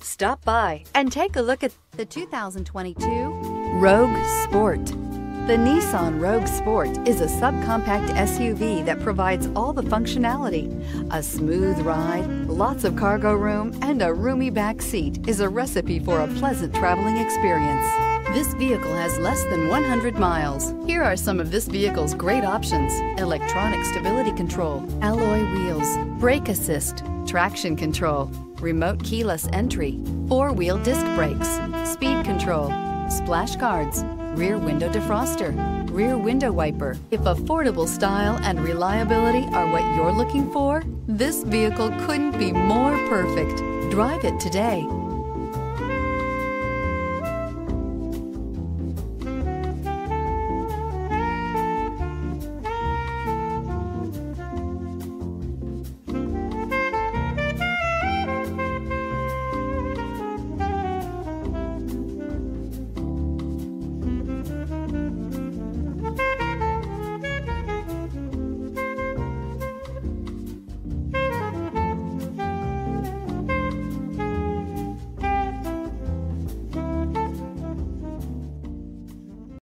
Stop by and take a look at the 2022 Rogue Sport. The Nissan Rogue Sport is a subcompact SUV that provides all the functionality. A smooth ride, lots of cargo room, and a roomy back seat is a recipe for a pleasant traveling experience. This vehicle has less than 100 miles. Here are some of this vehicle's great options. Electronic stability control, alloy wheels, brake assist, traction control, remote keyless entry, four-wheel disc brakes, speed control, splash guards, rear window defroster, rear window wiper. If affordable style and reliability are what you're looking for, this vehicle couldn't be more perfect. Drive it today.